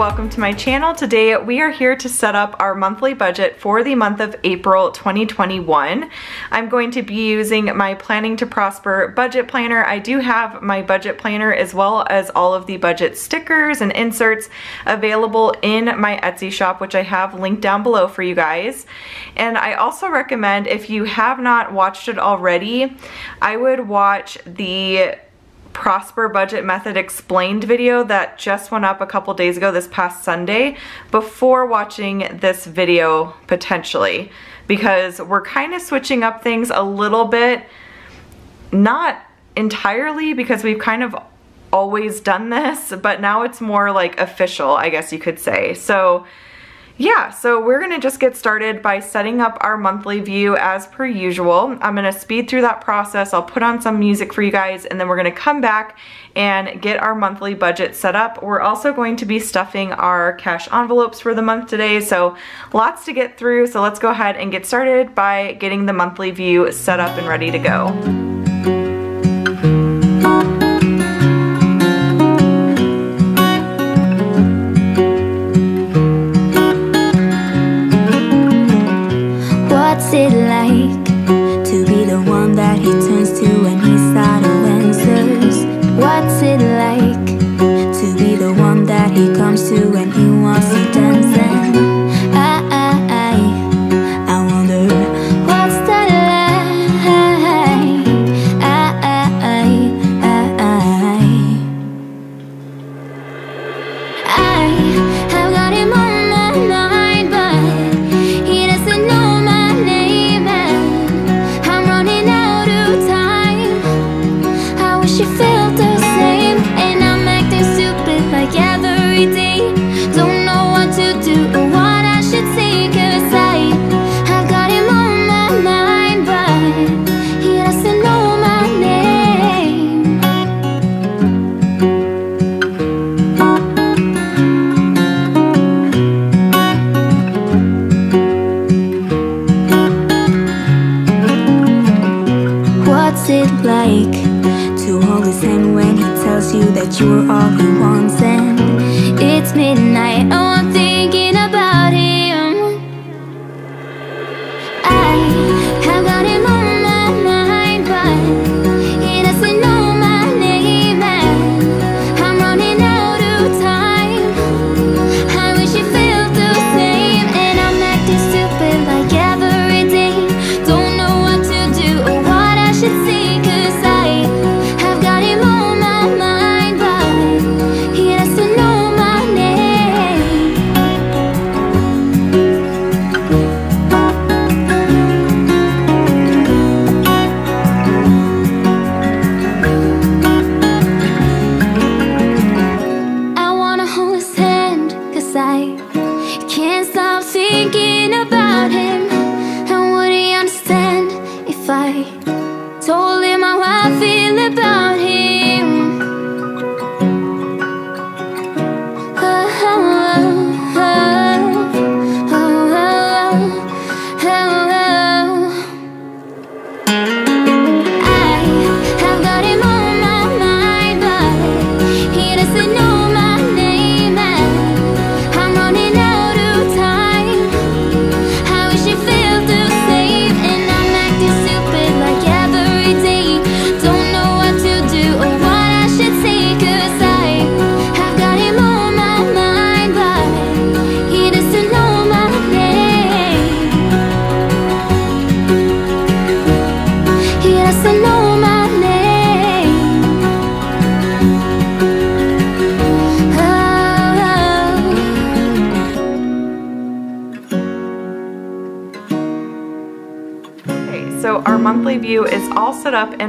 Welcome to my channel. Today we are here to set up our monthly budget for the month of April 2021. I'm going to be using my Planning to Prosper budget planner. I do have my budget planner as well as all of the budget stickers and inserts available in my Etsy shop, which I have linked down below for you guys. And I also recommend if you have not watched it already, I would watch the Prosper Budget Method Explained video that just went up a couple days ago this past Sunday before watching this video potentially because we're kind of switching up things a little bit, not entirely because we've kind of always done this, but now it's more like official, I guess you could say. So yeah, so we're gonna just get started by setting up our monthly view as per usual. I'm gonna speed through that process. I'll put on some music for you guys and then we're gonna come back and get our monthly budget set up. We're also going to be stuffing our cash envelopes for the month today, so lots to get through. So let's go ahead and get started by getting the monthly view set up and ready to go.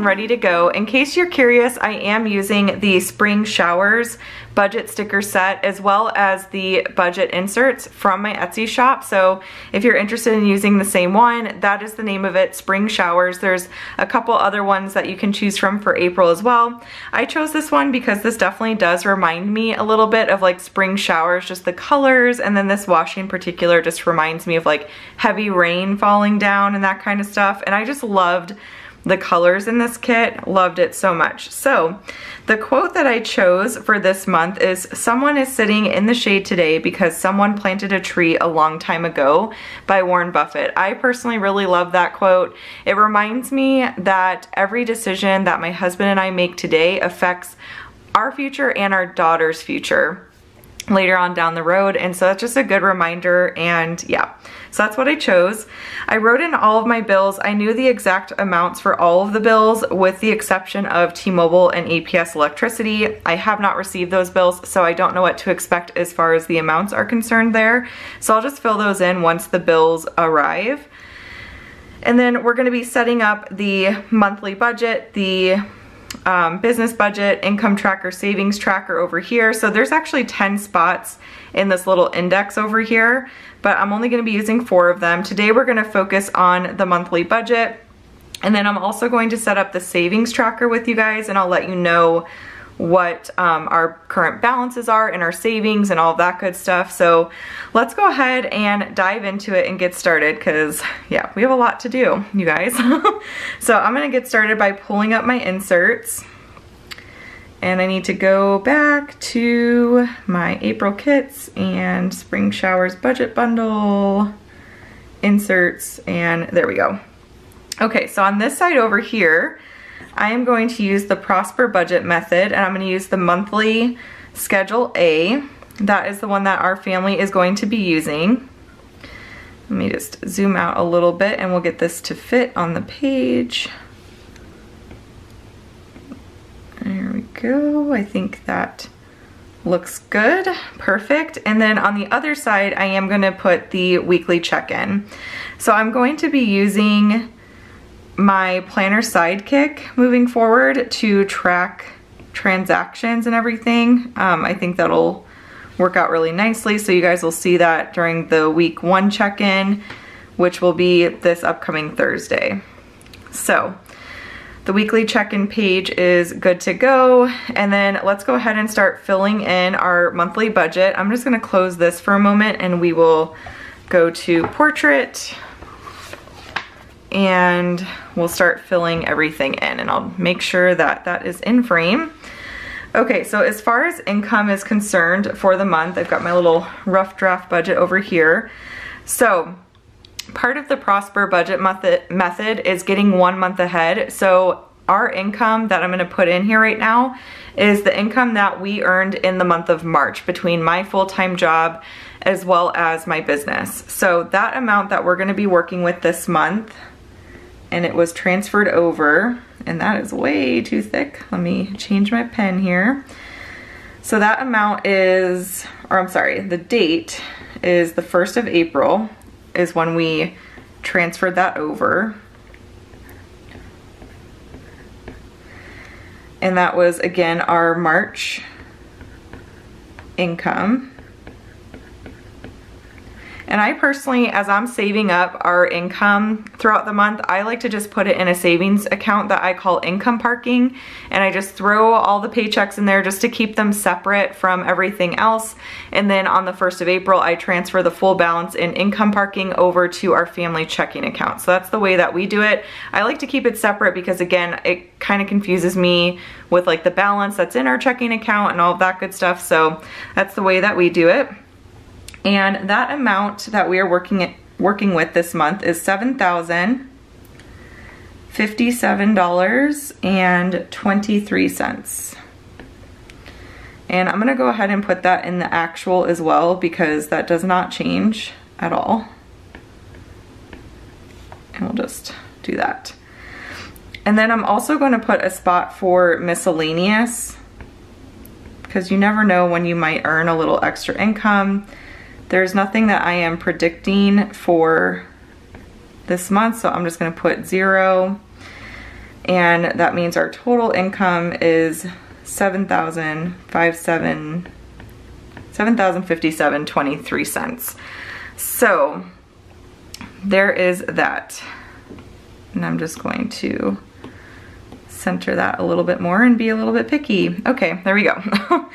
And ready to go. In case you're curious, I am using the spring showers budget sticker set as well as the budget inserts from my Etsy shop. So if you're interested in using the same one, that is the name of it, Spring Showers. There's a couple other ones that you can choose from for April as well. I chose this one because this definitely does remind me a little bit of like spring showers, just the colors, and then this washi in particular just reminds me of like heavy rain falling down and that kind of stuff. And I just loved the colors in this kit. Loved it so much. So the quote that I chose for this month is someone is sitting in the shade today because someone planted a tree a long time ago by Warren Buffett. I personally really love that quote. It reminds me that every decision that my husband and I make today affects our future and our daughter's future later on down the road. And so that's just a good reminder. And yeah, so that's what I chose. I wrote in all of my bills. I knew the exact amounts for all of the bills with the exception of T-Mobile and APS electricity. I have not received those bills, so I don't know what to expect as far as the amounts are concerned there. So I'll just fill those in once the bills arrive. And then we're gonna be setting up the monthly budget, the um, business budget, income tracker, savings tracker over here. So there's actually 10 spots in this little index over here, but I'm only gonna be using four of them. Today we're gonna focus on the monthly budget. And then I'm also going to set up the savings tracker with you guys and I'll let you know what um, our current balances are and our savings and all that good stuff. So let's go ahead and dive into it and get started because yeah, we have a lot to do, you guys. so I'm gonna get started by pulling up my inserts and I need to go back to my April kits and spring showers budget bundle inserts and there we go. Okay, so on this side over here, I am going to use the Prosper budget method and I'm going to use the monthly schedule A. That is the one that our family is going to be using. Let me just zoom out a little bit and we'll get this to fit on the page. There we go. I think that looks good. Perfect. And then on the other side, I am going to put the weekly check-in. So I'm going to be using my planner sidekick moving forward to track transactions and everything. Um, I think that'll work out really nicely. So you guys will see that during the week one check-in, which will be this upcoming Thursday. So the weekly check-in page is good to go. And then let's go ahead and start filling in our monthly budget. I'm just gonna close this for a moment and we will go to portrait and we'll start filling everything in and I'll make sure that that is in frame. Okay, so as far as income is concerned for the month, I've got my little rough draft budget over here. So part of the Prosper budget method, method is getting one month ahead. So our income that I'm gonna put in here right now is the income that we earned in the month of March between my full-time job as well as my business. So that amount that we're gonna be working with this month and it was transferred over and that is way too thick. Let me change my pen here. So that amount is, or I'm sorry, the date is the 1st of April is when we transferred that over. And that was again our March income. And I personally, as I'm saving up our income throughout the month, I like to just put it in a savings account that I call income parking. And I just throw all the paychecks in there just to keep them separate from everything else. And then on the 1st of April, I transfer the full balance in income parking over to our family checking account. So that's the way that we do it. I like to keep it separate because again, it kind of confuses me with like the balance that's in our checking account and all that good stuff. So that's the way that we do it. And that amount that we are working at, working with this month is $7,057.23. And I'm gonna go ahead and put that in the actual as well because that does not change at all. And we'll just do that. And then I'm also gonna put a spot for miscellaneous because you never know when you might earn a little extra income there's nothing that I am predicting for this month, so I'm just gonna put zero. And that means our total income is 7,057, 7,057.23 cents. So there is that. And I'm just going to center that a little bit more and be a little bit picky. Okay, there we go.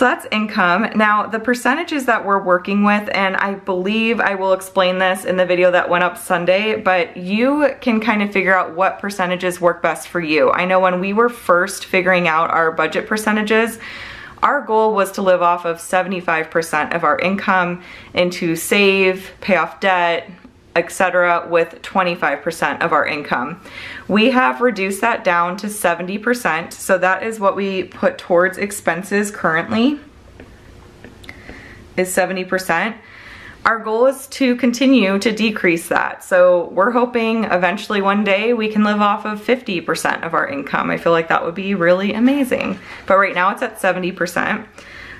So that's income. Now the percentages that we're working with, and I believe I will explain this in the video that went up Sunday, but you can kind of figure out what percentages work best for you. I know when we were first figuring out our budget percentages, our goal was to live off of 75% of our income and to save, pay off debt, etc. with 25% of our income. We have reduced that down to 70%, so that is what we put towards expenses currently is 70%. Our goal is to continue to decrease that. So we're hoping eventually one day we can live off of 50% of our income. I feel like that would be really amazing. But right now it's at 70%.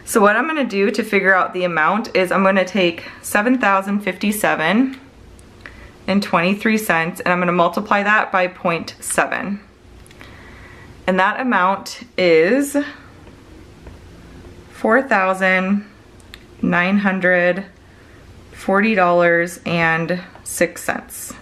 So what I'm gonna do to figure out the amount is I'm gonna take 7,057 and 23 cents and I'm gonna multiply that by 0.7. And that amount is 4,940.06.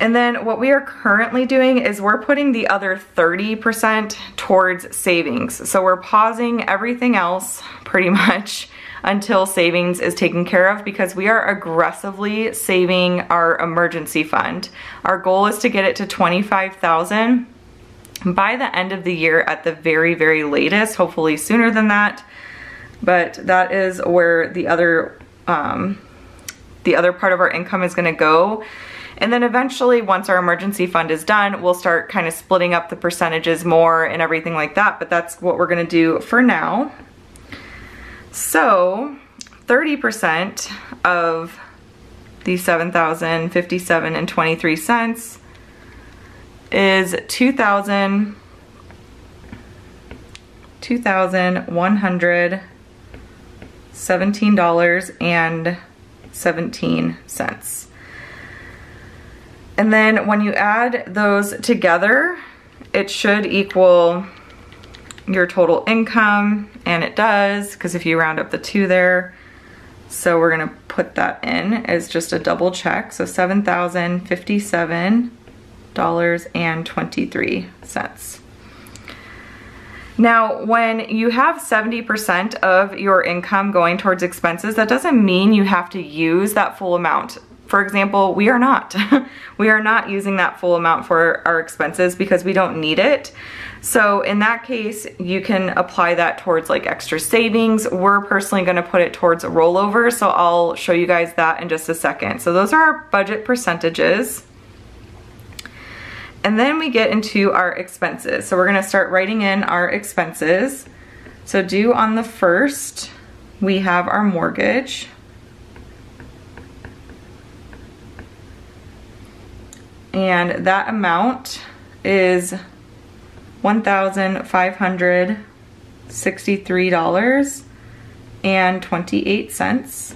And then what we are currently doing is we're putting the other 30% towards savings. So we're pausing everything else pretty much until savings is taken care of because we are aggressively saving our emergency fund. Our goal is to get it to 25,000 by the end of the year at the very, very latest, hopefully sooner than that. But that is where the other, um, the other part of our income is gonna go. And then eventually, once our emergency fund is done, we'll start kind of splitting up the percentages more and everything like that. But that's what we're gonna do for now. So 30% of the 7,057 and 23 cents is 2,000 $2,117.17. And then when you add those together, it should equal your total income, and it does, because if you round up the two there, so we're gonna put that in as just a double check. So $7,057.23. Now, when you have 70% of your income going towards expenses, that doesn't mean you have to use that full amount. For example, we are not. we are not using that full amount for our expenses because we don't need it. So in that case, you can apply that towards like extra savings. We're personally gonna put it towards a rollover, so I'll show you guys that in just a second. So those are our budget percentages. And then we get into our expenses. So we're gonna start writing in our expenses. So due on the first, we have our mortgage. And that amount is $1,563.28.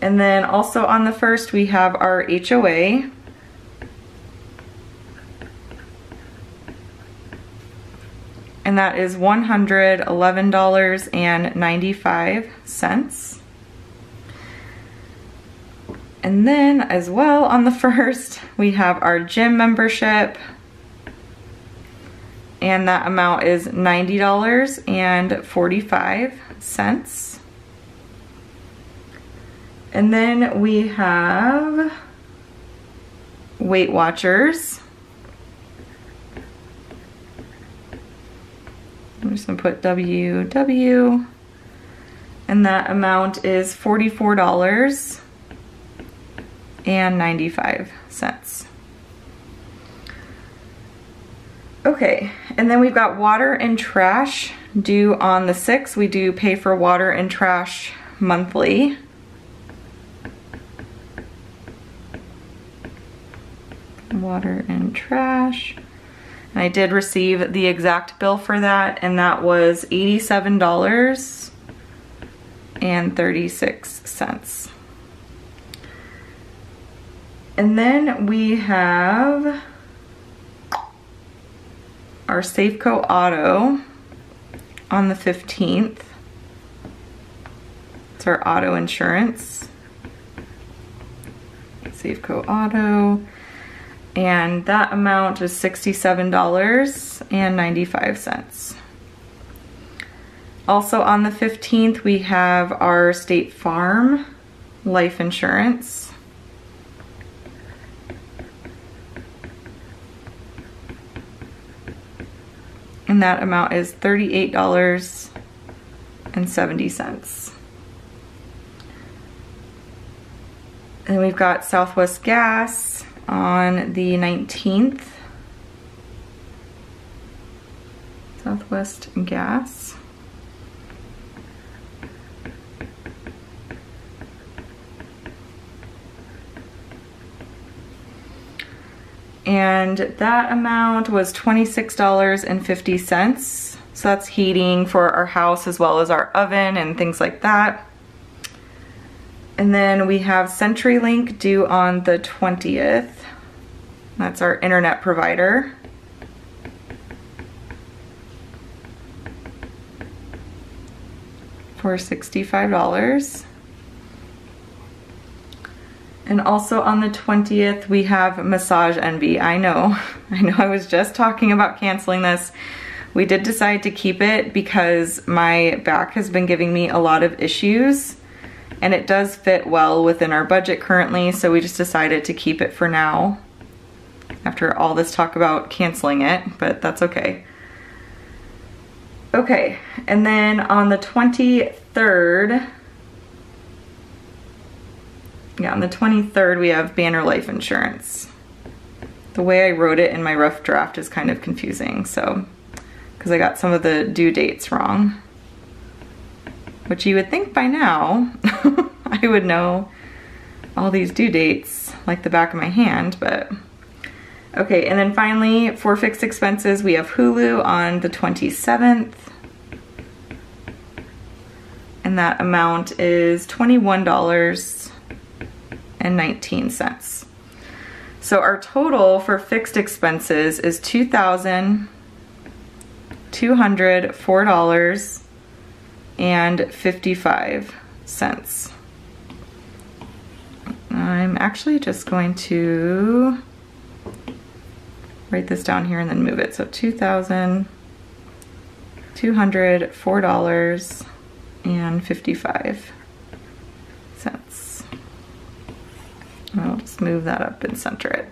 And then also on the first we have our HOA. And that is $111.95. And then as well on the first, we have our gym membership and that amount is $90.45. And then we have Weight Watchers. I'm just gonna put WW and that amount is $44.95. Okay, and then we've got water and trash due on the 6th. We do pay for water and trash monthly. Water and trash. And I did receive the exact bill for that, and that was $87 and 36 cents. And then we have our Safeco Auto on the 15th. It's our auto insurance. Safeco Auto. And that amount is $67.95. Also on the 15th, we have our State Farm life insurance. That amount is $38.70. And we've got Southwest Gas on the 19th. Southwest Gas. And that amount was $26.50. So that's heating for our house as well as our oven and things like that. And then we have CenturyLink due on the 20th. That's our internet provider. For $65. And also on the 20th, we have Massage Envy. I know, I know I was just talking about canceling this. We did decide to keep it because my back has been giving me a lot of issues and it does fit well within our budget currently, so we just decided to keep it for now after all this talk about canceling it, but that's okay. Okay, and then on the 23rd, yeah, on the 23rd we have Banner Life Insurance. The way I wrote it in my rough draft is kind of confusing, so, because I got some of the due dates wrong. Which you would think by now I would know all these due dates like the back of my hand, but okay. And then finally, for fixed expenses, we have Hulu on the 27th. And that amount is $21 and 19 cents. So our total for fixed expenses is $2,204 and 55 cents. I'm actually just going to write this down here and then move it. So $2,204 and 55 I'll just move that up and center it.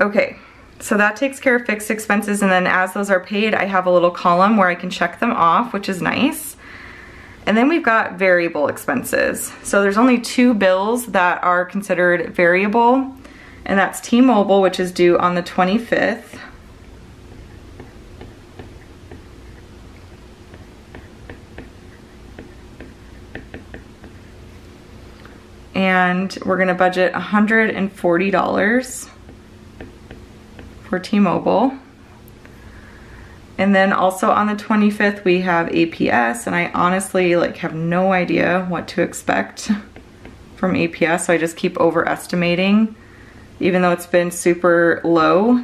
Okay, so that takes care of fixed expenses and then as those are paid, I have a little column where I can check them off, which is nice. And then we've got variable expenses. So there's only two bills that are considered variable, and that's T-Mobile, which is due on the 25th. And we're gonna budget $140 for T-Mobile. And then also on the 25th, we have APS, and I honestly like have no idea what to expect from APS, so I just keep overestimating, even though it's been super low.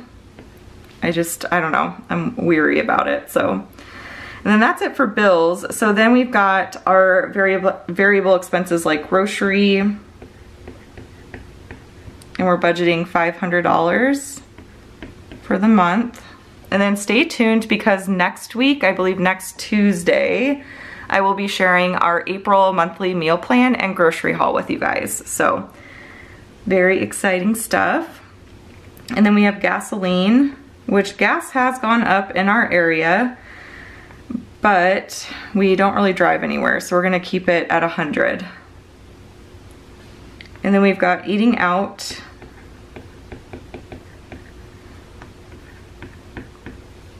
I just, I don't know, I'm weary about it, so. And then that's it for bills. So then we've got our variable, variable expenses like grocery, and we're budgeting $500 for the month. And then stay tuned because next week, I believe next Tuesday, I will be sharing our April monthly meal plan and grocery haul with you guys. So very exciting stuff. And then we have gasoline, which gas has gone up in our area, but we don't really drive anywhere. So we're gonna keep it at 100. And then we've got eating out.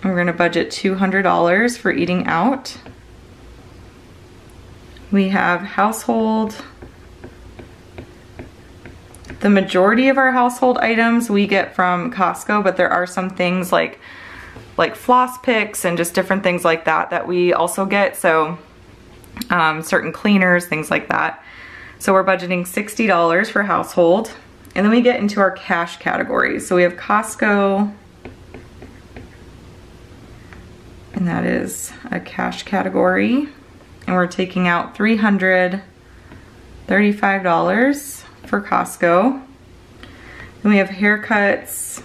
We're gonna budget $200 for eating out. We have household. The majority of our household items we get from Costco, but there are some things like like floss picks and just different things like that that we also get. So um, certain cleaners, things like that. So we're budgeting $60 for household. And then we get into our cash categories. So we have Costco, and that is a cash category. And we're taking out $335 for Costco. Then we have haircuts.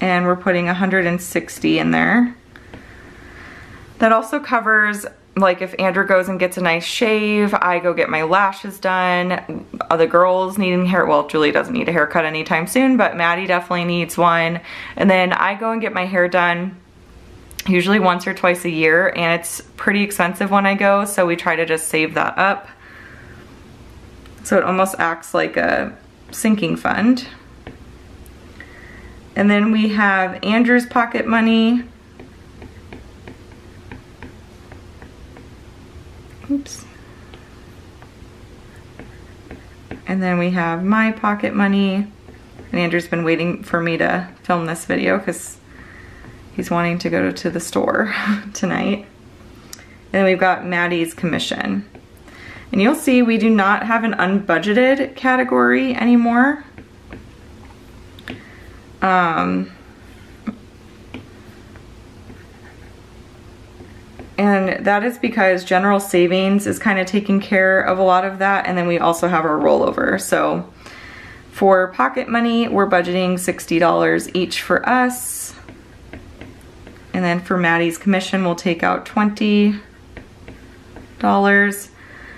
And we're putting 160 in there. That also covers like if Andrew goes and gets a nice shave, I go get my lashes done. Other girls needing hair, well, Julie doesn't need a haircut anytime soon, but Maddie definitely needs one. And then I go and get my hair done usually once or twice a year and it's pretty expensive when I go, so we try to just save that up. So it almost acts like a sinking fund. And then we have Andrew's pocket money. Oops. And then we have my pocket money. And Andrew's been waiting for me to film this video because he's wanting to go to the store tonight. And then we've got Maddie's commission. And you'll see we do not have an unbudgeted category anymore. Um, and that is because general savings is kind of taking care of a lot of that. And then we also have our rollover. So for pocket money, we're budgeting $60 each for us. And then for Maddie's commission, we'll take out $20.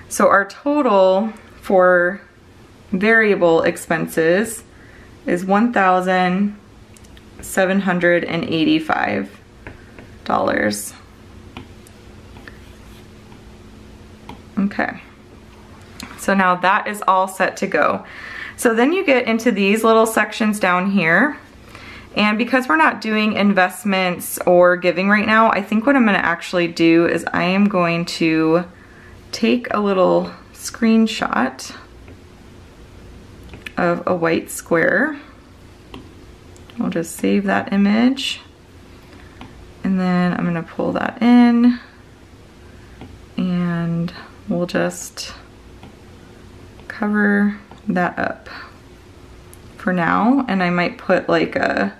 So our total for variable expenses is $1,785. Okay. So now that is all set to go. So then you get into these little sections down here and because we're not doing investments or giving right now, I think what I'm gonna actually do is I am going to take a little screenshot of a white square. I'll just save that image. And then I'm gonna pull that in and we'll just cover that up for now. And I might put like a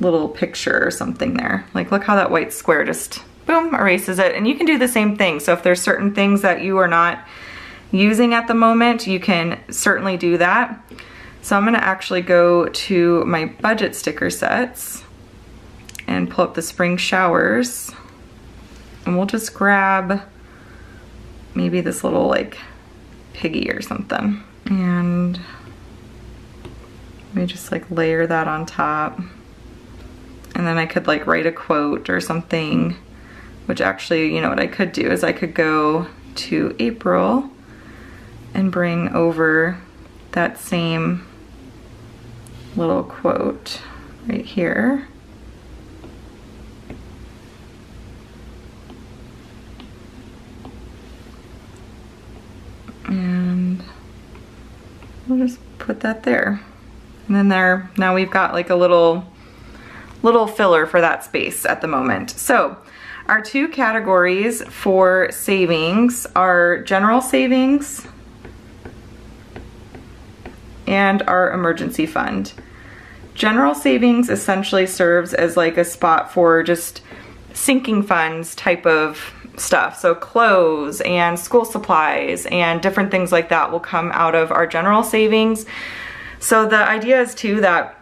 little picture or something there. Like look how that white square just boom, erases it. And you can do the same thing. So if there's certain things that you are not using at the moment, you can certainly do that. So I'm gonna actually go to my budget sticker sets and pull up the spring showers. And we'll just grab maybe this little like piggy or something. And let me just like layer that on top. And then I could like write a quote or something, which actually, you know what I could do is I could go to April and bring over that same little quote right here. And we'll just put that there. And then there, now we've got like a little little filler for that space at the moment. So our two categories for savings are general savings and our emergency fund. General savings essentially serves as like a spot for just sinking funds type of stuff. So clothes and school supplies and different things like that will come out of our general savings. So the idea is too that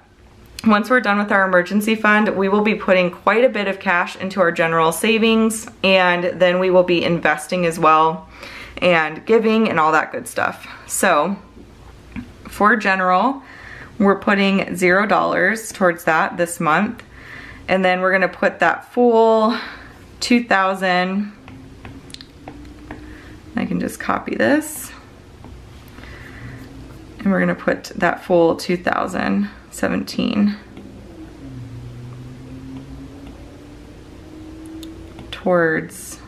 once we're done with our emergency fund, we will be putting quite a bit of cash into our general savings and then we will be investing as well and giving and all that good stuff. So for general, we're putting zero dollars towards that this month. And then we're gonna put that full 2000 I can just copy this. And we're gonna put that full 2017 towards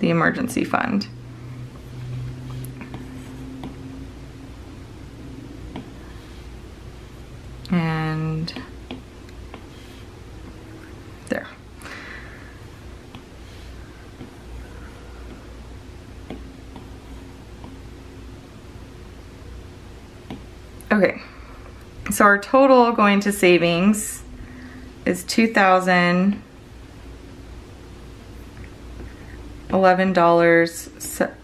the emergency fund. And there. Okay. So our total going to savings is 2,000 $11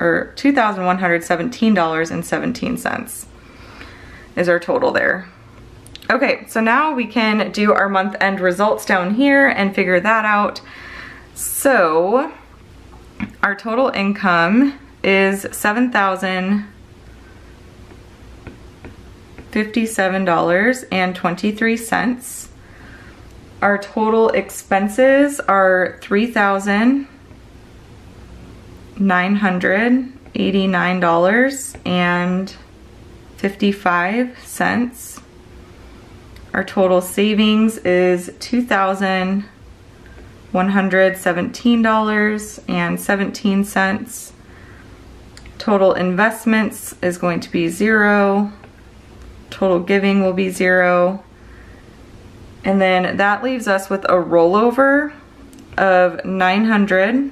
or $2,117.17 is our total there. Okay, so now we can do our month end results down here and figure that out. So our total income is $7,057.23. Our total expenses are 3000 $989.55. Our total savings is $2,117.17. Total investments is going to be zero. Total giving will be zero. And then that leaves us with a rollover of 900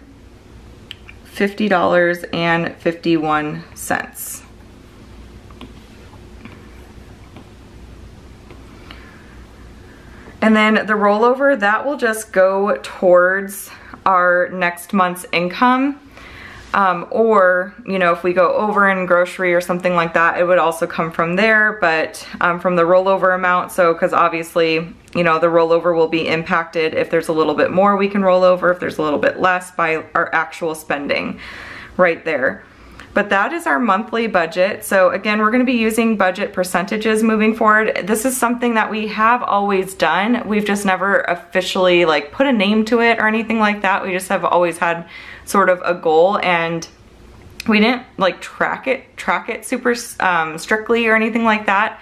$50.51. And then the rollover, that will just go towards our next month's income. Um, or, you know, if we go over in grocery or something like that, it would also come from there, but um, from the rollover amount. So, because obviously, you know, the rollover will be impacted if there's a little bit more we can roll over, if there's a little bit less by our actual spending right there. But that is our monthly budget. So again, we're gonna be using budget percentages moving forward. This is something that we have always done. We've just never officially like put a name to it or anything like that. We just have always had sort of a goal and we didn't like track it, track it super um, strictly or anything like that.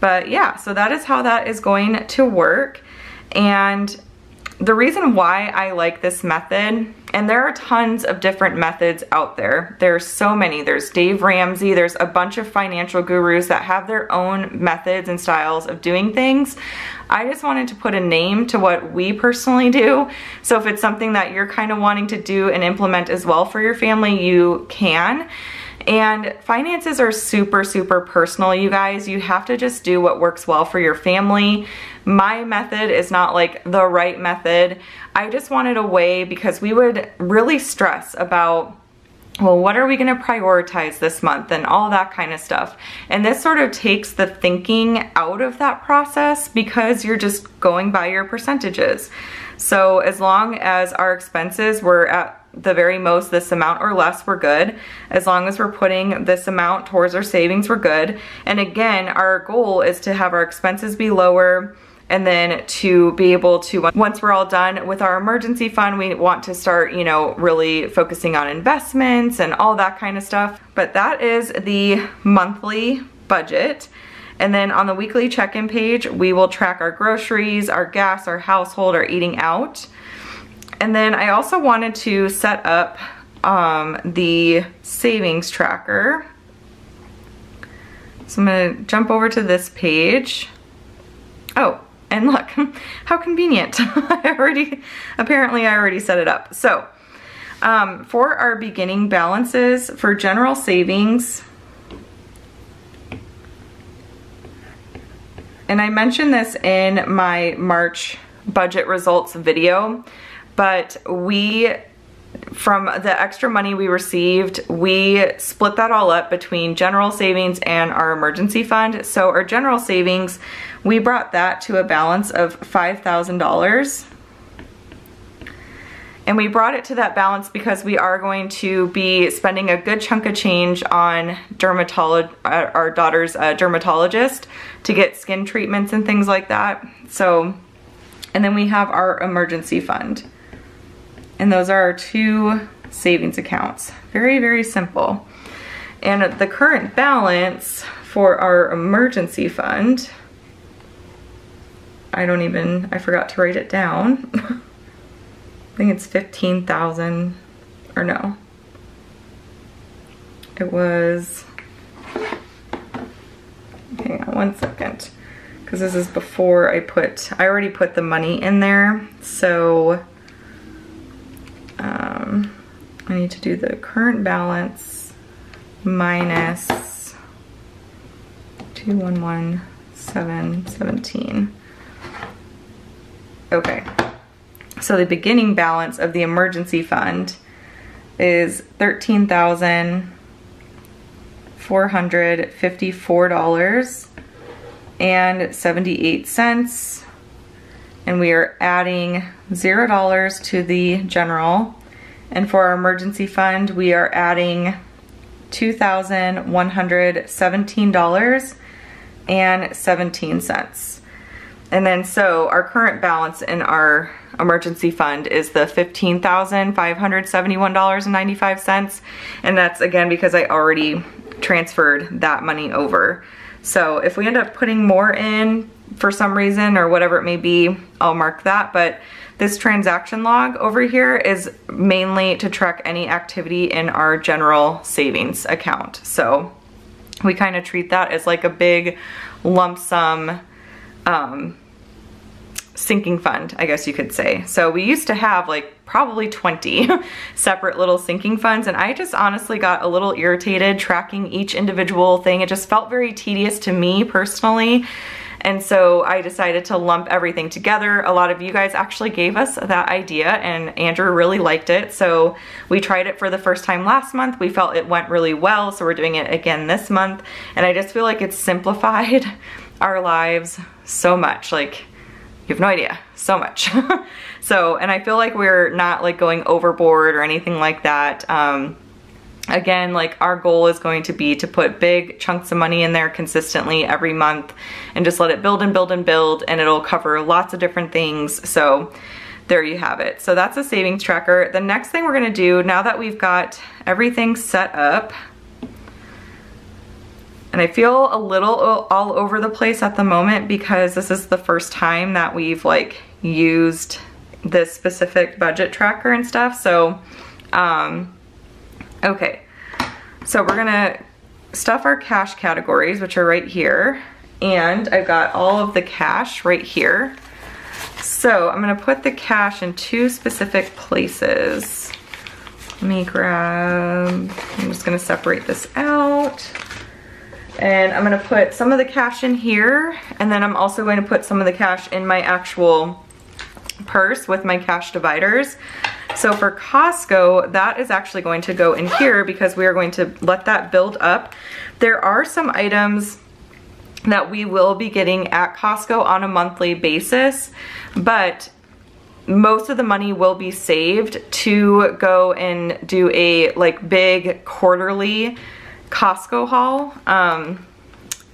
But yeah, so that is how that is going to work. And the reason why I like this method, and there are tons of different methods out there. There's so many. There's Dave Ramsey. There's a bunch of financial gurus that have their own methods and styles of doing things. I just wanted to put a name to what we personally do. So if it's something that you're kind of wanting to do and implement as well for your family, you can. And finances are super, super personal, you guys. You have to just do what works well for your family. My method is not like the right method. I just wanted a way because we would really stress about well, what are we gonna prioritize this month and all that kind of stuff. And this sort of takes the thinking out of that process because you're just going by your percentages. So as long as our expenses were at the very most this amount or less, we're good. As long as we're putting this amount towards our savings, we're good. And again, our goal is to have our expenses be lower and then to be able to, once we're all done with our emergency fund, we want to start, you know, really focusing on investments and all that kind of stuff. But that is the monthly budget. And then on the weekly check-in page, we will track our groceries, our gas, our household, our eating out. And then I also wanted to set up um, the savings tracker. So I'm gonna jump over to this page. Oh, and look, how convenient. I already, apparently I already set it up. So um, for our beginning balances, for general savings, and I mentioned this in my March budget results video, but we from the extra money we received, we split that all up between general savings and our emergency fund. So our general savings, we brought that to a balance of $5,000. And we brought it to that balance because we are going to be spending a good chunk of change on dermatolog uh, our daughter's uh, dermatologist to get skin treatments and things like that. So, and then we have our emergency fund. And those are our two savings accounts. Very, very simple. And the current balance for our emergency fund, I don't even, I forgot to write it down. I think it's 15,000, or no. It was, hang on one second, because this is before I put, I already put the money in there, so um, I need to do the current balance minus 211717. Okay, so the beginning balance of the emergency fund is thirteen thousand four hundred fifty-four dollars and 78 cents and we are adding zero dollars to the general. And for our emergency fund we are adding $2,117 and 17 cents. And then so our current balance in our emergency fund is the $15,571.95 and that's again because I already transferred that money over. So if we end up putting more in for some reason or whatever it may be, I'll mark that. But this transaction log over here is mainly to track any activity in our general savings account. So we kind of treat that as like a big lump sum um, sinking fund, I guess you could say. So we used to have like probably 20 separate little sinking funds and I just honestly got a little irritated tracking each individual thing. It just felt very tedious to me personally. And so I decided to lump everything together. A lot of you guys actually gave us that idea and Andrew really liked it. So we tried it for the first time last month. We felt it went really well. So we're doing it again this month. And I just feel like it's simplified our lives so much. Like you have no idea, so much. so, and I feel like we're not like going overboard or anything like that. Um, again, like our goal is going to be to put big chunks of money in there consistently every month and just let it build and build and build and it'll cover lots of different things. So there you have it. So that's a savings tracker. The next thing we're gonna do now that we've got everything set up, and I feel a little all over the place at the moment because this is the first time that we've like used this specific budget tracker and stuff. So, um, okay. So we're gonna stuff our cash categories, which are right here. And I've got all of the cash right here. So I'm gonna put the cash in two specific places. Let me grab, I'm just gonna separate this out. And I'm gonna put some of the cash in here, and then I'm also going to put some of the cash in my actual purse with my cash dividers. So for Costco, that is actually going to go in here because we are going to let that build up. There are some items that we will be getting at Costco on a monthly basis, but most of the money will be saved to go and do a like big quarterly Costco haul. Um,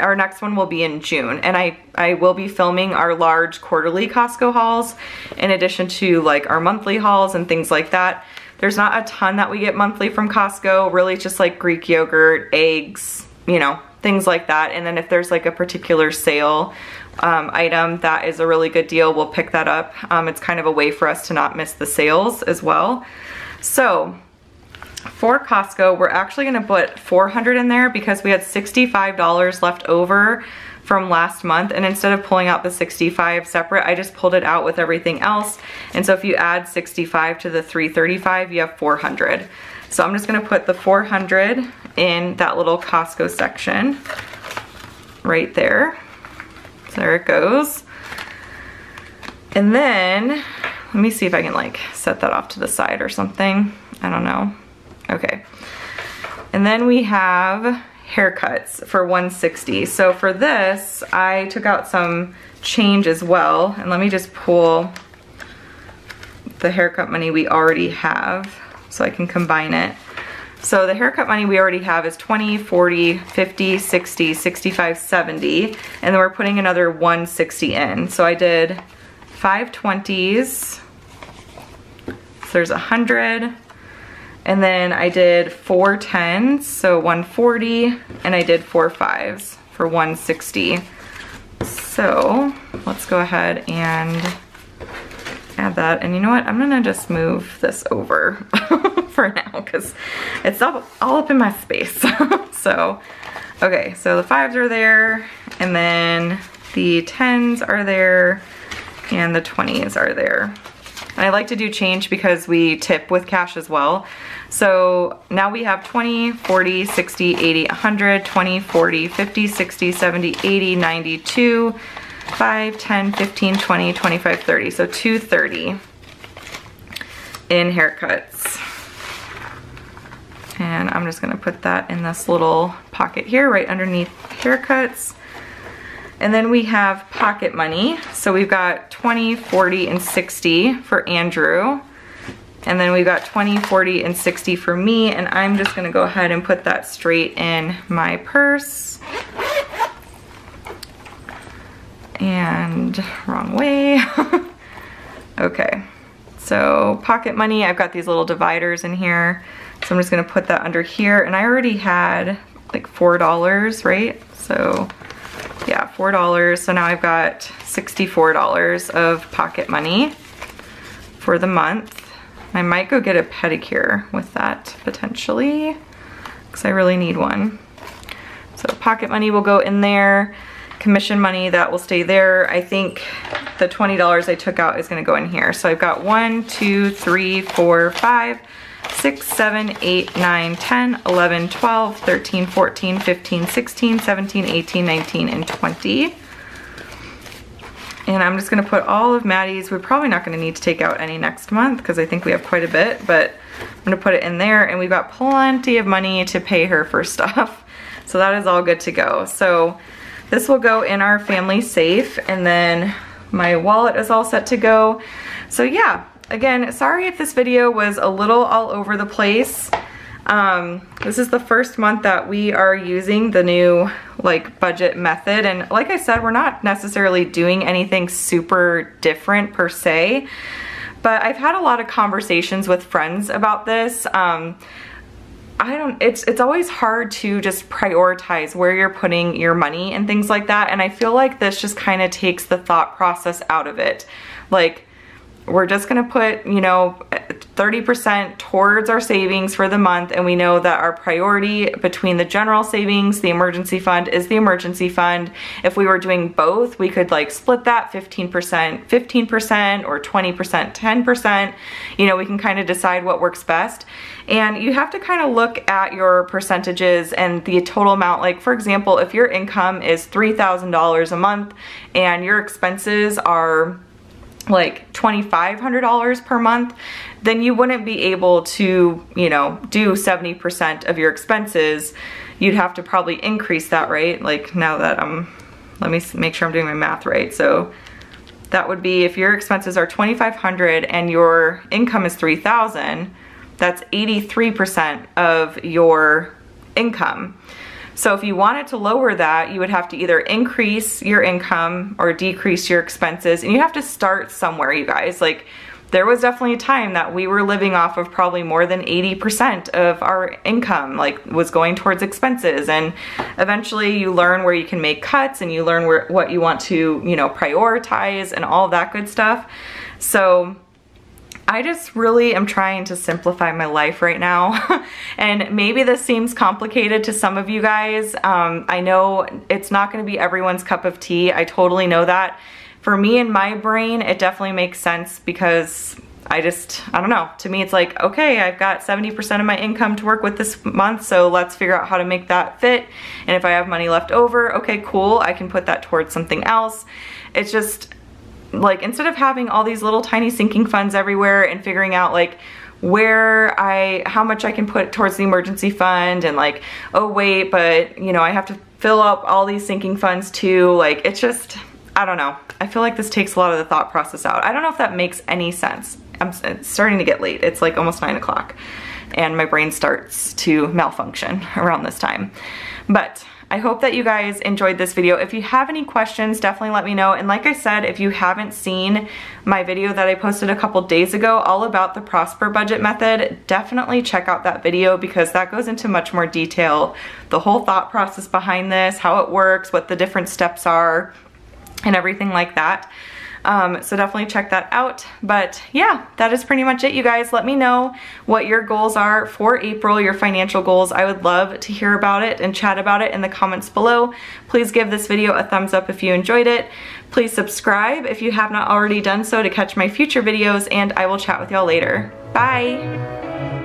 our next one will be in June and I, I will be filming our large quarterly Costco hauls in addition to like our monthly hauls and things like that. There's not a ton that we get monthly from Costco, really just like Greek yogurt, eggs, you know, things like that. And then if there's like a particular sale um, item that is a really good deal, we'll pick that up. Um, it's kind of a way for us to not miss the sales as well. So for Costco, we're actually gonna put 400 in there because we had $65 left over from last month and instead of pulling out the 65 separate, I just pulled it out with everything else. And so if you add 65 to the 335, you have 400. So I'm just gonna put the 400 in that little Costco section right there. So there it goes. And then, let me see if I can like set that off to the side or something. I don't know. Okay. And then we have haircuts for 160. So for this, I took out some change as well. And let me just pull the haircut money we already have so I can combine it. So the haircut money we already have is 20, 40, 50, 60, 65, 70, and then we're putting another 160 in. So I did five 20s, so there's a 100, and then I did four tens, so 140, and I did four fives for 160. So let's go ahead and add that. And you know what? I'm gonna just move this over for now because it's all, all up in my space. so, okay, so the fives are there, and then the tens are there, and the 20s are there. And I like to do change because we tip with cash as well. So now we have 20, 40, 60, 80, 100, 20, 40, 50, 60, 70, 80, 92, 5, 10, 15, 20, 25, 30. So 230 in haircuts. And I'm just gonna put that in this little pocket here, right underneath haircuts. And then we have pocket money. So we've got 20, 40, and 60 for Andrew. And then we've got 20, 40, and 60 for me. And I'm just gonna go ahead and put that straight in my purse. And wrong way. okay, so pocket money, I've got these little dividers in here. So I'm just gonna put that under here. And I already had like $4, right? So yeah, $4. So now I've got $64 of pocket money for the month. I might go get a pedicure with that potentially because I really need one. So pocket money will go in there. Commission money, that will stay there. I think the $20 I took out is gonna go in here. So I've got one, two, three, four, five, 6, 7, 8, 9, 10, 11, 12, 13, 14, 15, 16, 17, 18, 19, and 20. And I'm just gonna put all of Maddie's, we're probably not gonna need to take out any next month because I think we have quite a bit, but I'm gonna put it in there and we've got plenty of money to pay her for stuff. So that is all good to go. So this will go in our family safe and then my wallet is all set to go. So yeah, Again, sorry if this video was a little all over the place. Um, this is the first month that we are using the new like budget method. And like I said we're not necessarily doing anything super different per se but I've had a lot of conversations with friends about this. Um, I don't it's it's always hard to just prioritize where you're putting your money and things like that. And I feel like this just kind of takes the thought process out of it. Like we're just gonna put, you know, 30% towards our savings for the month and we know that our priority between the general savings, the emergency fund is the emergency fund. If we were doing both, we could like split that 15%, 15% or 20%, 10%. You know, we can kind of decide what works best. And you have to kind of look at your percentages and the total amount. Like for example, if your income is $3,000 a month and your expenses are like $2,500 per month, then you wouldn't be able to, you know, do 70% of your expenses. You'd have to probably increase that, right? Like now that I'm, let me make sure I'm doing my math right. So that would be if your expenses are 2,500 and your income is 3,000, that's 83% of your income. So if you wanted to lower that, you would have to either increase your income or decrease your expenses. And you have to start somewhere, you guys. Like, there was definitely a time that we were living off of probably more than 80% of our income like was going towards expenses and eventually you learn where you can make cuts and you learn where what you want to you know prioritize and all that good stuff so I just really am trying to simplify my life right now. and maybe this seems complicated to some of you guys. Um, I know it's not gonna be everyone's cup of tea. I totally know that. For me and my brain, it definitely makes sense because I just, I don't know. To me, it's like, okay, I've got 70% of my income to work with this month, so let's figure out how to make that fit. And if I have money left over, okay, cool, I can put that towards something else. It's just, like instead of having all these little tiny sinking funds everywhere and figuring out like where I, how much I can put towards the emergency fund and like, oh wait, but you know, I have to fill up all these sinking funds too. Like it's just, I don't know. I feel like this takes a lot of the thought process out. I don't know if that makes any sense. I'm starting to get late. It's like almost nine o'clock and my brain starts to malfunction around this time. But I hope that you guys enjoyed this video. If you have any questions, definitely let me know. And like I said, if you haven't seen my video that I posted a couple days ago all about the Prosper budget method, definitely check out that video because that goes into much more detail. The whole thought process behind this, how it works, what the different steps are, and everything like that. Um, so definitely check that out. But yeah, that is pretty much it, you guys. Let me know what your goals are for April, your financial goals. I would love to hear about it and chat about it in the comments below. Please give this video a thumbs up if you enjoyed it. Please subscribe if you have not already done so to catch my future videos, and I will chat with y'all later. Bye!